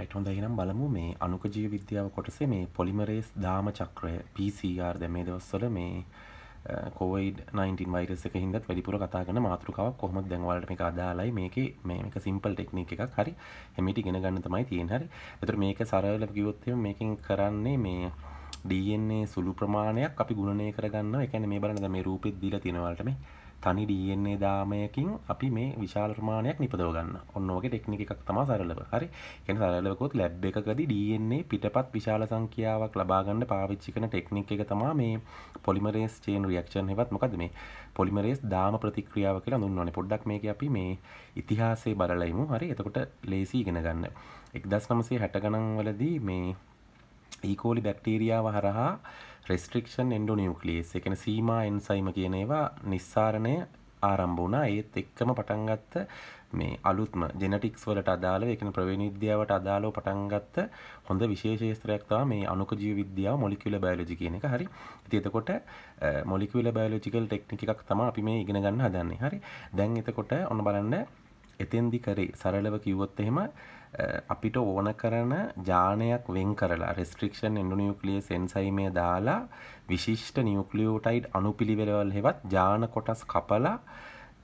Right හොඳයි එහෙනම් බලමු මේ අණුක ජීව විද්‍යාව කොටසේ මේ පොලිමරේස් දාම චක්‍රය PCR දැන් මේ දවස්වල මේ COVID-19 වෛරස් එක හින්දාත් වැඩිපුර කතා කරන මාතෘකාවක් කොහොමද දැන් ඔයාලට මේක අදාළයි? මේකේ මේ මේක සිම්පල් ටෙක්නික් එකක්. හරි. හැමිට ඉගෙන ගන්න තමයි තියෙන්නේ. හරි. එතකොට මේක සරලව කිව්වොත් එහෙම මේකෙන් කරන්නේ මේ DNA සුළු ප්‍රමාණයක් අපි ගුණනය කරගන්නවා. ඒ කියන්නේ මේ බලන්න දැන් මේ රූපෙත් දීලා තියෙනවා ඔයාලට මේ තනි DNA දාමයකින් අපි මේ විශාල ප්‍රමාණයක් නිපදව ගන්න. ඔන්න ඔයගේ ටෙක්නික් එකක් තමයි සරලව. හරි. කියන්නේ සරලව කොත් ලැබ් එකකදී DNA පිටපත් විශාල සංඛ්‍යාවක් ලබා ගන්න පාවිච්චි කරන ටෙක්නික් එක තමයි මේ පොලිමරේස් චේන් රියැක්ෂන් එකවත් මොකද්ද මේ පොලිමරේස් දාම ප්‍රතික්‍රියාව කියලා හඳුන්වන්නේ. පොඩ්ඩක් මේකේ අපි මේ ඉතිහාසය බලලා ඉමු. හරි. එතකොට ලේසි ඉගෙන ගන්න. 1960 ගණන් වලදී මේ e. ඊකෝලි බැක්ටීරියාව හරහා රෙස්ට්‍රික්ෂන් එන්ඩෝනියුක්ලියස් එකන සීමා එන්සයිම කියන ඒවා නිස්සාරණය ආරම්භ වුණා ඒත් එක්කම පටන් ගත්ත මේ අලුත්ම ජෙනටික්ස් වලට අදාළව ඒකන ප්‍රවේණ විද්‍යාවට අදාළව පටන් ගත්ත හොඳ විශේෂ ක්ෂේත්‍රයක් තමයි මේ අණුක ජීව විද්‍යාව මොලිකියුලර් බයොලොජි කියන එක. හරි. ඉතින් එතකොට මොලිකියුලර් බයොලොජිකල් ටෙක්නික් එකක් තමයි අපි මේ ඉගෙන ගන්න හදන්නේ. හරි. දැන් එතකොට ඔන්න බලන්න එතෙන්දි කරේ සරලව කිව්වොත් එහෙම අපිට ඕන කරන ජානයක් වෙන් කරලා රෙස්ට්‍රික්ෂන් එන්ඩෝනියුක්ලියස් එන්සයිමය දාලා විශිෂ්ට නියුක්ලියෝටයිඩ් අණුපිළිවෙලවල් හෙවත් ජාන කොටස් කපලා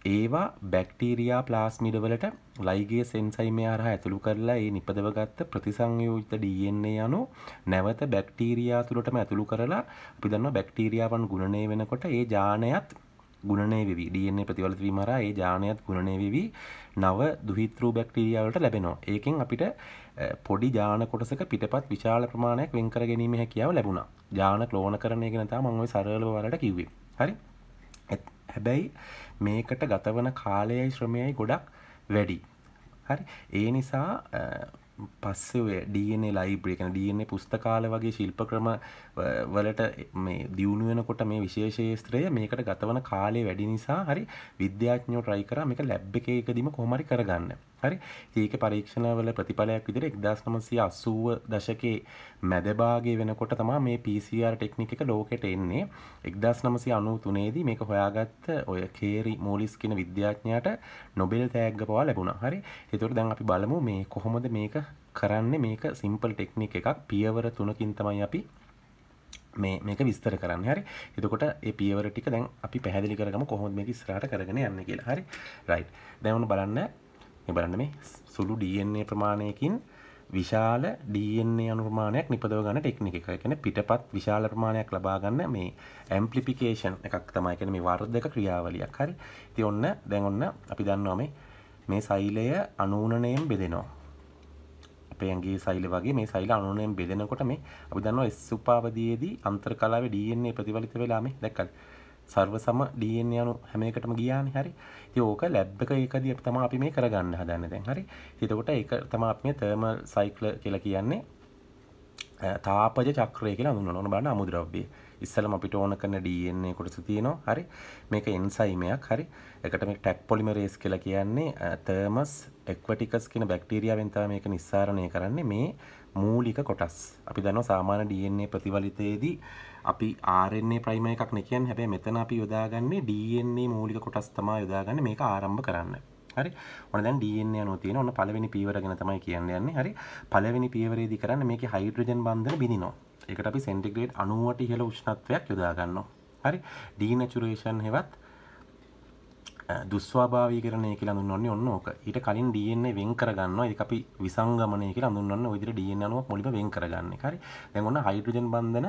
ඒවා බැක්ටීරයා ප්ලාස්මිඩ වලට ලයිගේ සෙන්සයිමය හරහා ඇතුළු කරලා ඒ නිපදවගත්ත ප්‍රතිසංයෝජිත DNA යනු නැවත බැක්ටීරියා තුළටම ඇතුළු කරලා අපි දන්නවා බැක්ටීරියාවන් ගුණනය වෙනකොට ඒ ජානයත් ගුණනය වෙවි DNA ප්‍රතිවලිත වීම හරහා ඒ ජානයත් ගුණනය වෙවි නව දුහිතෘ බැක්ටීරියා වලට ලැබෙනවා. ඒකෙන් අපිට පොඩි ජාන කොටසක පිටපත් විශාල ප්‍රමාණයක් වෙන් කර ගැනීම හැකියාව ලැබුණා. ජාන ක්ලෝනකරණය ගැන තමයි මම ওই සරලව වලට කිව්වේ. හරි? හැබැයි මේකට ගතවන කාලයයි ශ්‍රමයයි ගොඩක් වැඩි. හරි? ඒ නිසා පස්සේ ඔය DNA ලයිබ්‍රරි කියන DNA පුස්තකාල වගේ ශිල්ප ක්‍රම වලට මේ දියුණු වෙනකොට මේ විශේෂ ශාස්ත්‍රය මේකට ගතවන කාලය වැඩි නිසා හරි විද්‍යාඥයෝ try කරා මේක ලැබ් එකකදීම කොහොම හරි කරගන්න. හරි. ඉතින් ඒකේ පරීක්ෂණවල ප්‍රතිඵලයක් විදිහට 1980 දශකයේ මැද භාගයේ වෙනකොට තමයි මේ PCR ටෙක්නික් එක ලෝකෙට එන්නේ. 1993 දී මේක හොයාගත්ත ඔය කේරි මෝලිස් කියන විද්‍යාඥයාට නොබෙල් තෑග්ග පවා ලැබුණා. හරි. ඒතකොට දැන් අපි බලමු මේ කොහොමද මේක කරන්නේ මේක සිම්පල් ටෙක්නික් එකක් පියවර තුනකින් තමයි අපි මේ මේක විස්තර කරන්න හරි එතකොට ඒ පියවර ටික දැන් අපි පැහැදිලි කරගමු කොහොමද මේක ඉස්සරහට කරගෙන යන්නේ කියලා හරි රයිට් දැන් ඔන්න බලන්න මේ බලන්න මේ සුළු DNA ප්‍රමාණයකින් විශාල DNA අණු ප්‍රමාණයක් නිපදව ගන්න ටෙක්නික් එක. ඒ කියන්නේ පිටපත් විශාල ප්‍රමාණයක් ලබා ගන්න මේ ඇම්ප්ලිෆිකේෂන් එකක් තමයි කියන්නේ මේ වර්ධක ක්‍රියාවලියක්. හරි. ඉතින් ඔන්න දැන් ඔන්න අපි දන්නවා මේ මේ සෛලය අණුණණයෙන් බෙදෙනවා. අපේ ඇඟේ සෛල වගේ මේ සෛල අණුණණයෙන් බෙදෙනකොට මේ අපි දන්නවා S උපාවදියේදී අන්තර් කලාවේ DNA ප්‍රතිඵලිත වෙලා මේ දැක්කද? සර්ව සම DNA අණු හැම එකටම ගියානේ හරි. ඉතින් ඕක ලැබ් එක එකදී අපි තමයි අපි මේ කරගන්න හදන්නේ දැන් හරි. එතකොට ඒක තමයි අපි මේ තර්මල් සයිකල් කියලා කියන්නේ. තාපජ චක්‍රය කියලා හඳුන්වනවා. ඔන්න බලන්න අමුද්‍රව්‍ය. ඉස්සලම අපිට ඕන කරන DNA කොටස තියෙනවා. හරි. මේක එන්සයිමයක්. හරි. ඒකට මේ ටැග් පොලිමරේස් කියලා කියන්නේ තර්මස් එක්වටිකස් කියන බැක්ටීරියාවෙන් තමයි මේක නිස්සාරණය කරන්නේ. මේ මූලික කොටස්. අපි දන්නවා සාමාන්‍ය DNA ප්‍රතිවලිතයේදී අපි RNA ප්‍රයිමර් එකක් නේ කියන්නේ. හැබැයි මෙතන අපි යොදාගන්නේ DNA මූලික කොටස් තමයි යොදාගන්නේ මේක ආරම්භ කරන්න. හරි. ඔන්න දැන් DNA අණුව තියෙන ඔන්න පළවෙනි පියවර ගැන තමයි කියන්න යන්නේ. හරි. පළවෙනි පියවරේදී කරන්නේ මේකේ හයිඩ්‍රජන් බන්ධන බිඳිනවා. ඒකට අපි සෙන්ටිග්‍රේඩ් 90ට ඉහළ උෂ්ණත්වයක් යොදා ගන්නවා. හරි. ඩීනැචුරේෂන් හෙවත් දුස්වාභාවීකරණය කියලා හඳුන්වන්නේ ඔන්න ඕක. ඊට කලින් DNA වෙන් කරගන්නවා. ඒක අපි විසංගමනය කියලා හඳුන්වන්නේ ওই විදිහට DNA අණුවක් මුලින්ම වෙන් කරගන්න එක. හරි. දැන් ඔන්න හයිඩ්‍රජන් බන්ධන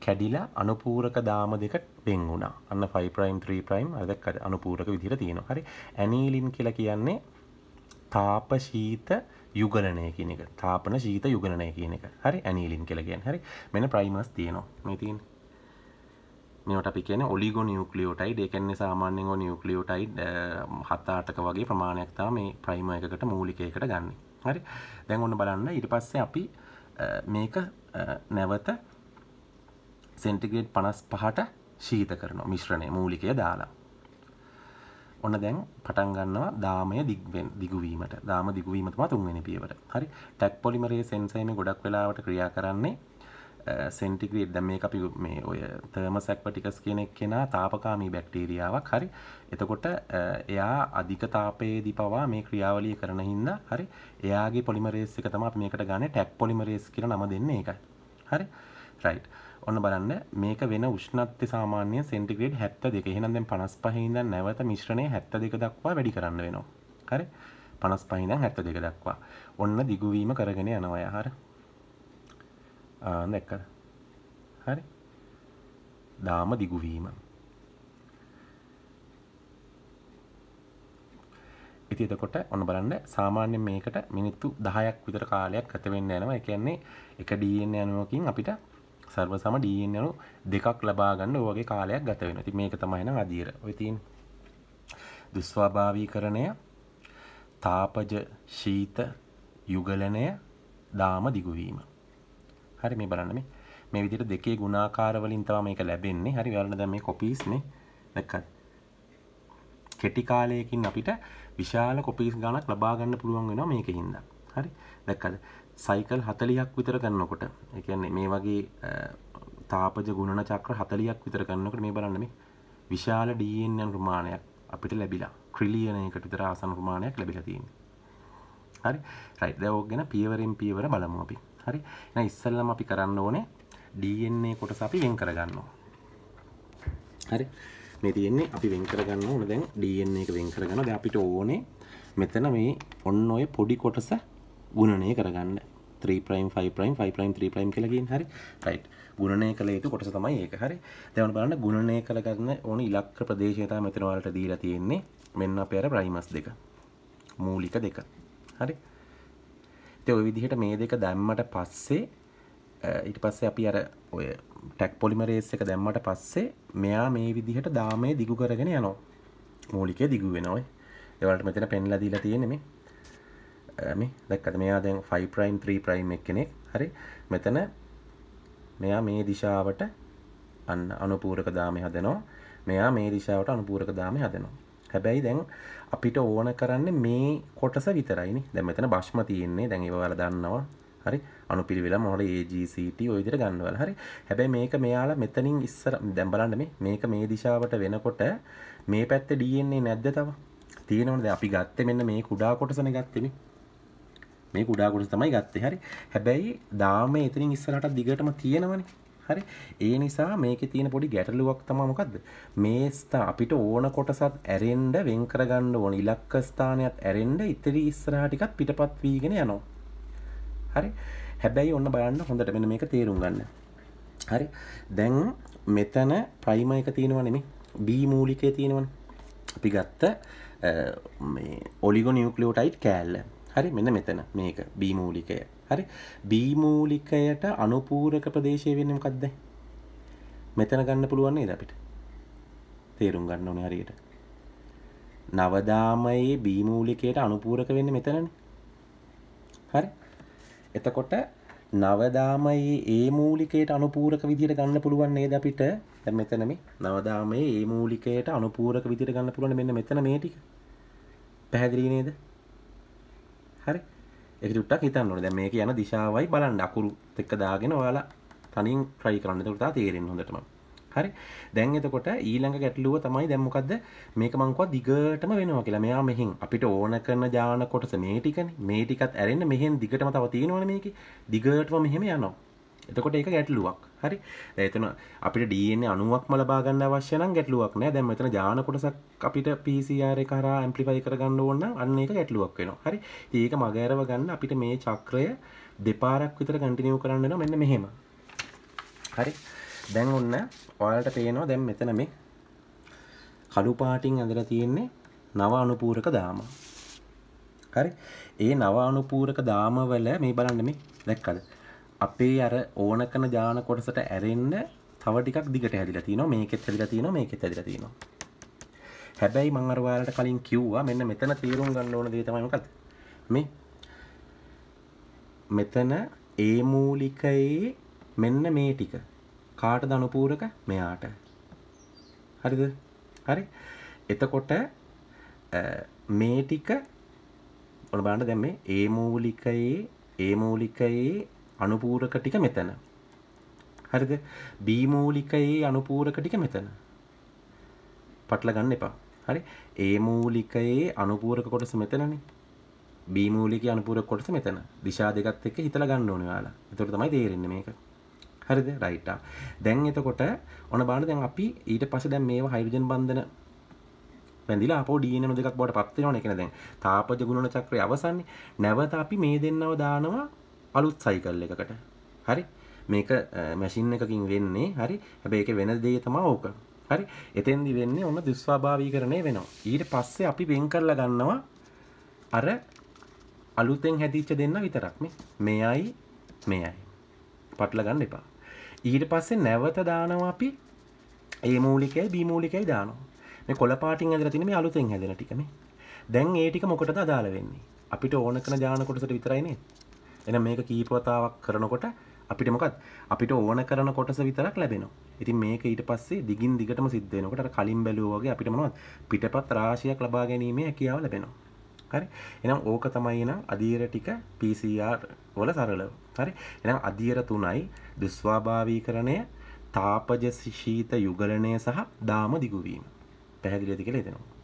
කැඩිලා අනුපූරක දාම දෙක වෙන් වුණා. අන්න 5 prime 3 prime අර දැක්ක අනුපූරක විදිහට තියෙනවා. හරි. ඇනීලින් කියලා කියන්නේ තාප ශීත යුගලනය කියන එක. තාපන ශීත යුගලනය කියන එක. හරි. ඇනීලින් කියලා කියන්නේ. හරි. මෙන්න ප්‍රයිමර්ස් තියෙනවා. මේ තියෙන්නේ. මේවට අපි කියන්නේ ඔලිගෝ නියුක්ලියෝටයිඩ්. ඒ කියන්නේ සාමාන්‍යයෙන් ඔය නියුක්ලියෝටයිඩ් 7 8ක වගේ ප්‍රමාණයක් තමයි මේ ප්‍රයිමර් එකකට මූලික එකකට ගන්න. හරි. දැන් ඔන්න බලන්න ඊට පස්සේ අපි මේක නැවත සෙන්ටිග්‍රේඩ් 55ට ශීත කරනවා මිශ්‍රණය මූලිකය දාලා. ඔන්න දැන් පටන් ගන්නවා දාමය දිග්වෙන් දිගුවීමට. දාම දිගුවීම තමයි තුන්වෙනි පියවර. හරි. ටැග් පොලිමරේස් එන්සයිම ගොඩක් වෙලාවට ක්‍රියා කරන්නේ සෙන්ටිග්‍රේඩ්. දැන් මේක අපි මේ ඔය තර්මොසැක්වටිකස් කියන කෙනා තාපකාමී බැක්ටීරියාවක්. හරි. එතකොට එයා අධික තාපයේදී පවා මේ ක්‍රියාවලිය කරන හින්දා හරි. එයාගේ පොලිමරේස් එක තමයි අපි මේකට ගන්නේ ටැග් පොලිමරේස් කියලා නම දෙන්නේ ඒකයි. හරි. රයිට් ඔන්න බලන්න මේක වෙන උෂ්ණත්වය සාමාන්‍ය සෙන්ටිග්‍රේඩ් 72 එහෙනම් දැන් 55 ඉඳන් නැවත මිශ්‍රණය 72 දක්වා වැඩි කරන්න වෙනවා. හරි? 55 ඉඳන් 72 දක්වා. ඔන්න දිගුවීම කරගෙන යනවා යා. හරි? දැක්කද හරි? දාම දිගුවීම. ඉති එතකොට ඔන්න බලන්න සාමාන්‍ය මේකට මිනිත්තු දහයක් විතර කාලයක් ගත වෙන්න යනවා. ඒ කියන්නේ එක DNA අණුවකින් අපිට සර්ව සම DNA අණු දෙකක් ලබා ගන්න ඔය වගේ කාලයක් ගත වෙනවා. ඉතින් මේක තමයි නම් අදියර. ඔය තියෙන දුස්වාභාවීකරණය තාපජ ශීත යුගලනය දාම දිගුවීම. හරි මේ බලන්න මේ මේ විදිහට දෙකේ ගුණාකාර වලින් තමයි මේක ලැබෙන්නේ. හරි ඔයාලට දැන් මේ කොපීස් නේ දැක්කත්. කෙටි කාලයකින් අපිට විශාල කොපීස් ගණක් ලබා ගන්න පුළුවන් වෙනවා මේකෙන් හින්දා. හරි දැක්කද? සයිකල් 40ක් විතර කරනකොට ඒ කියන්නේ මේ වගේ තාපජ ගුණන චක්‍ර 40ක් විතර කරනකොට මේ බලන්න මේ විශාල DNA ප්‍රමාණයක් අපිට ලැබිලා ට්‍රිලියනයකට විතර ආසන ප්‍රමාණයක් ලැබිලා තියෙන්නේ. හරි. රයිට්. දැන් ඕක ගැන පියවරෙන් පියවර බලමු අපි. හරි එහෙනම් ඉස්සෙල්ලම අපි කරන්න ඕනේ DNA කොටස අපි වෙන් කරගන්නවා හරි මේ තියෙන්නේ අපි වෙන් කරගන්න ඕන දැන් DNA එක වෙන් කරගන්න දැන් අපිට ඕනේ මෙතන මේ ඔන්න ඔය පොඩි කොටස ගුණනය කරගන්න. 3 prime 5 prime 5 prime 3 prime කියලා කියන හරි? Right. ගුණනය කළ යුතු කොටස තමයි ඒක. හරි? දැන් බලන්න ගුණනය කරගන්න ඕන ඉලක්ක ප්‍රදේශය තමයි මෙතන වලට දීලා තියෙන්නේ. මෙන්න අපේ අර ප්‍රයිමස් දෙක. මූලික දෙක. හරි? ඔය විදිහට මේ දෙක දැම්මට පස්සේ ඊට පස්සේ අපි අර ඔය ටැක් පොලිමරේස් එක දැම්මට පස්සේ මෙයා මේ විදිහට දාමය දිගු කරගෙන යනවා. මූලිකය දිගු වෙනවා ඒවලට මෙතන පෙන්ලා දීලා තියෙන්නේ මේ මේ දැක්කද? මෙයා දැන් 5 ප්‍රයිම් 3 ප්‍රයිම් එක්කෙනෙක්. හරි? මෙතන මෙයා මේ දිශාවට අන්න අනුපූරක දාමය හදනවා. මෙයා මේ දිශාවට අනුපූරක දාමය හදනවා. හැබැයි දැන් අපිට ඕන කරන්න මේ කොටස විතරයිනි දැන් මෙතන භෂ්ම තියෙන්නේ. දැන් ඒව ඔයාලා දන්නවා. හරි? අනුපිළිවෙල මොහොත AGCT ඔය විදිහට ගන්නවල. හරි? හැබැයි මේක මෙයාලා මෙතනින් ඉස්සර දැන් බලන්න මේ. මේක මේ දිශාවට වෙනකොට මේ පැත්තේ DNA නැද්ද තව? තියෙනවනේ. දැන් අපි ගත්තේ මෙන්න මේ කුඩා කොටසනේ ගත්තේ මේ කුඩා කොටස තමයි ගත්තේ. හරි? හැබැයි දාමේ එතනින් ඉස්සරහට දිගටම තියෙනවනේ. හරි? ඒ නිසා මේකේ තියෙන පොඩි ගැටලුවක් තමයි මොකද්ද? මේ ස්ථා අපිට ඕන කොටසත් ඇරෙන්න වෙන් කරගන්න ඕන ඉලක්ක ස්ථානයත් ඇරෙන්න ඉතිරි ඉස්සරහා ටිකත් පිටපත් වීගෙන යනවා. හරි? හැබැයි ඔන්න බලන්න හොඳට මෙන්න මේක තේරුම් ගන්න. හරි? දැන් මෙතන ප්‍රයිම එක තියෙනවා නෙමෙයි B මූලිකය තියෙනවනේ. අපි ගත්ත මේ ඔලිගෝ නියුක්ලියෝටයිඩ් කෑල්ල. හරි මෙන්න මෙතන මේක B මූලිකය හරි? බීමූලිකයට අනුපූරක ප්‍රදේශය වෙන්නේ මොකක්ද මෙතන ගන්න පුළුවන් නේද අපිට? තේරුම් ගන්න ඕනේ හරියට. නවදාමයේ බීමූලිකයට අනුපූරක වෙන්නේ මෙතනනේ. හරි? එතකොට නවදාමයේ ඒ මූලිකයට අනුපූරක විදිහට ගන්න පුළුවන් නේද අපිට? දැන් මෙතන මේ නවදාමයේ ඒ මූලිකයට අනුපූරක විදිහට ගන්න පුළුවන් මෙන්න මෙතන මේ ටික. පැහැදිලි නේද? හරි ඒක චුට්ටක් හිතන්න ඕනේ. දැන් මේක යන දිශාවයි බලන්න අකුරු එක්ක දාගෙන ඔයාලා තනියෙන් try කරන්න. එතකොට තා තේරෙන්නේ හොඳටම. හරි. දැන් එතකොට ඊළඟ ගැටලුව තමයි දැන් මොකද්ද? මේක මං කිව්වා දිගටම වෙනවා කියලා. මෙයා මෙහින් අපිට ඕන කරන ඥාන කොටස මේ ටිකනේ. මේ ටිකත් ඇරෙන්න මෙහෙන් දිගටම තව තියෙනවනේ මේකේ. දිගටම මෙහෙම යනවා. එතකොට ඒක ගැටලුවක්. හරි. දැන් එතන අපිට DNA අණුවක්ම ලබා ගන්න අවශ්‍ය නම් ගැටලුවක් නෑ. දැන් මෙතන ඥාන කොටසක් අපිට PCR එක හරහා ඇම්ප්ලිෆයි කරගන්න ඕන නම් අන්න ඒක ගැටලුවක් වෙනවා. හරි. ඉතින් ඒක මගහැරව ගන්න අපිට මේ චක්‍රය දෙපාරක් විතර කන්ටිනියු කරන්න වෙනවා මෙන්න මෙහෙම. හරි. දැන් ඔන්න ඔයාලට පේනවා දැන් මෙතන මේ කළු පාටින් ඇඳලා තියෙන්නේ නව අනුපූරක දාම. හරි. ඒ නව අනුපූරක දාමවල මේ බලන්න මේ දැක්කද? අපේ අර ඕන කරන ජාන කොටසට ඇරෙන්න තව ටිකක් දිගට හැදිලා තියෙනවා මේකෙත් හැදිලා තියෙනවා මේකෙත් හැදිලා තියෙනවා හැබැයි මම අර ඔයාලට කලින් කිව්වා මෙන්න මෙතන තීරුම් ගන්න ඕන දේ තමයි මොකද්ද? මේ මෙතන ඒ මූලිකයේ මෙන්න මේ ටික. කාටද අනුපූරක? මෙයාට. හරිද? හරි. එතකොට මේ ටික ඔන්න බලන්න දැන් මේ ඒ මූලිකයේ ඒ මූලිකයේ අනුපූරක ටික මෙතන. හරිද? බීමූලිකයේ අනුපූරක ටික මෙතන. පටල ගන්න එපා. හරි? ඒ මූලිකයේ අනුපූරක කොටස මෙතනනේ. බී මූලිකයේ අනුපූරක කොටස මෙතන. දිශා දෙකත් එක්ක හිතලා ගන්න ඕනේ ඔයාලා. එතකොට තමයි තේරෙන්නේ මේක. හරිද? රයිට් දැන් එතකොට ඔන්න බලන්න දැන් අපි ඊට පස්සේ දැන් මේවා හයිඩ්‍රජන් බන්ධන වැඳිලා අපෝ DNA දෙකක් බවට පත් වෙනවනේ කියන දැන්. තාපජ ගුණන චක්‍රය අවසන්නේ. නැවත අපි මේ දෙන්නව දානවා අලුත් සයිකල් එකකට. හරි? මේක මැෂින් එකකින් වෙන්නේ හරි? හැබැයි ඒක වෙන දේ තමයි ඕක. හරි? එතෙන්දි වෙන්නේ ඔන්න දුස්වාභාවීකරණය වෙනවා. ඊට පස්සේ අපි වෙන් කරලා ගන්නවා අර අලුතෙන් හැදිච්ච දෙන්න විතරක් මේ මෙයයි මෙයයි පටල ගන්න එපා. ඊට පස්සේ නැවත දානවා අපි ඒ මූලිකයි බී මූලිකයි දානවා. මේ කොළ පාටින් ඇදලා තියෙන මේ අලුතෙන් හැදෙන ටිකනේ දැන් ඒ ටික මොකටද අදාළ වෙන්නේ? අපිට ඕන කරන ඥාන කොටසට විතරයි නේද එහෙනම් මේක කීප වතාවක් කරනකොට අපිට මොකද අපිට ඕන කරන කොටස විතරක් ලැබෙනවා. ඉතින් මේක ඊට පස්සේ දිගින් දිගටම සිද්ධ වෙනකොට අර කලින් බැලුවා වගේ අපිට මොනවද පිටපත් රාශියක් ලබා ගැනීමේ හැකියාව ලැබෙනවා. හරි. එහෙනම් ඕක තමයි නම් අධීර ටික PCR වල සරලව. හරි. එහෙනම් අධීර තුනයි දුස්වාභාවීකරණය, තාපජ ශීත යුගලනය සහ දාම දිගුවීම. පැහැදිලිද කියලා හිතෙනවා.